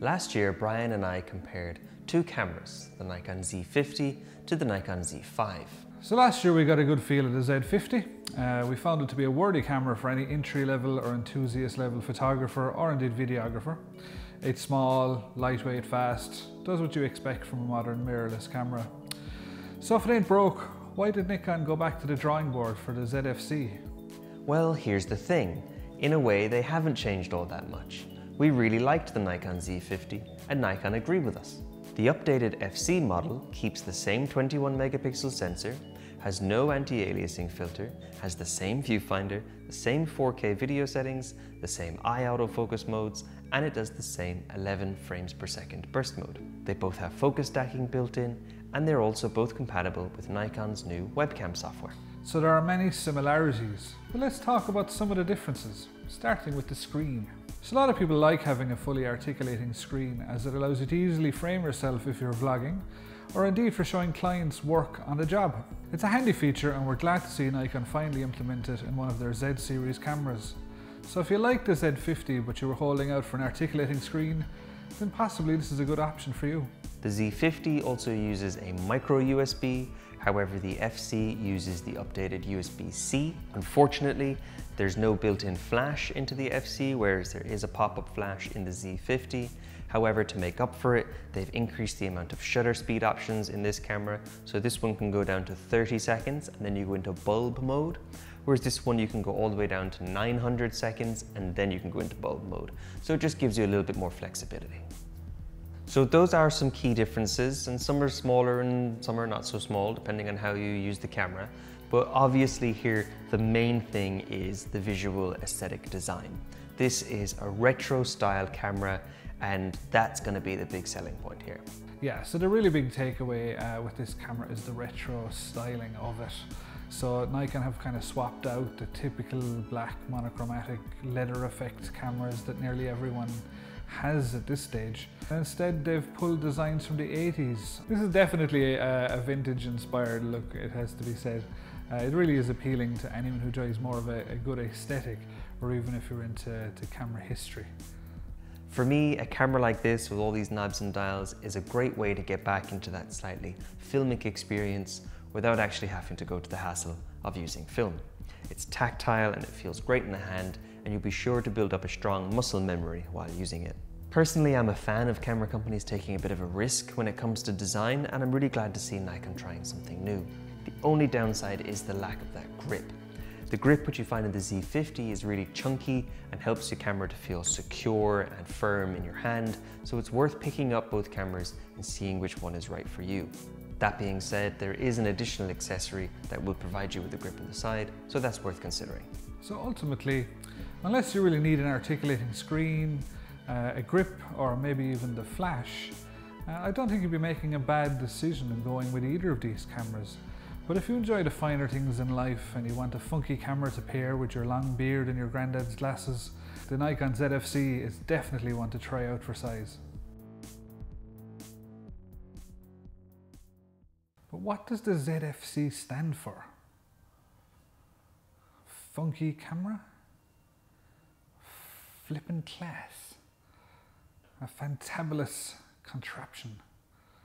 Last year, Brian and I compared two cameras, the Nikon Z50 to the Nikon Z5. So last year we got a good feel of the Z50. Uh, we found it to be a worthy camera for any entry level or enthusiast level photographer or indeed videographer. It's small, lightweight, fast, does what you expect from a modern mirrorless camera. So if it ain't broke, why did Nikon go back to the drawing board for the ZFC? Well, here's the thing. In a way, they haven't changed all that much. We really liked the Nikon Z50 and Nikon agreed with us. The updated FC model keeps the same 21 megapixel sensor, has no anti-aliasing filter, has the same viewfinder, the same 4K video settings, the same eye autofocus modes, and it does the same 11 frames per second burst mode. They both have focus stacking built in, and they're also both compatible with Nikon's new webcam software. So there are many similarities, but let's talk about some of the differences, starting with the screen. So a lot of people like having a fully articulating screen as it allows you to easily frame yourself if you're vlogging or indeed for showing clients work on the job. It's a handy feature and we're glad to see Nikon finally implement it in one of their Z series cameras. So if you like the Z50 but you were holding out for an articulating screen, then possibly this is a good option for you. The Z50 also uses a micro USB However, the FC uses the updated USB-C. Unfortunately, there's no built-in flash into the FC, whereas there is a pop-up flash in the Z50. However, to make up for it, they've increased the amount of shutter speed options in this camera. So this one can go down to 30 seconds and then you go into bulb mode. Whereas this one, you can go all the way down to 900 seconds and then you can go into bulb mode. So it just gives you a little bit more flexibility. So those are some key differences and some are smaller and some are not so small depending on how you use the camera. But obviously here, the main thing is the visual aesthetic design. This is a retro style camera and that's gonna be the big selling point here. Yeah, so the really big takeaway uh, with this camera is the retro styling of it. So Nikon have kind of swapped out the typical black monochromatic leather effect cameras that nearly everyone has at this stage. Instead, they've pulled designs from the 80s. This is definitely a, a vintage inspired look, it has to be said. Uh, it really is appealing to anyone who enjoys more of a, a good aesthetic, or even if you're into camera history. For me, a camera like this with all these knobs and dials is a great way to get back into that slightly filmic experience without actually having to go to the hassle of using film. It's tactile and it feels great in the hand and you'll be sure to build up a strong muscle memory while using it. Personally, I'm a fan of camera companies taking a bit of a risk when it comes to design and I'm really glad to see Nikon trying something new. The only downside is the lack of that grip. The grip which you find in the Z50 is really chunky and helps your camera to feel secure and firm in your hand, so it's worth picking up both cameras and seeing which one is right for you. That being said, there is an additional accessory that will provide you with a grip on the side, so that's worth considering. So ultimately, unless you really need an articulating screen, uh, a grip, or maybe even the flash, uh, I don't think you'd be making a bad decision in going with either of these cameras. But if you enjoy the finer things in life and you want a funky camera to pair with your long beard and your granddad's glasses, the Nikon ZFC is definitely one to try out for size. But what does the ZFC stand for? Funky camera? Flippin' class? A fantabulous contraption?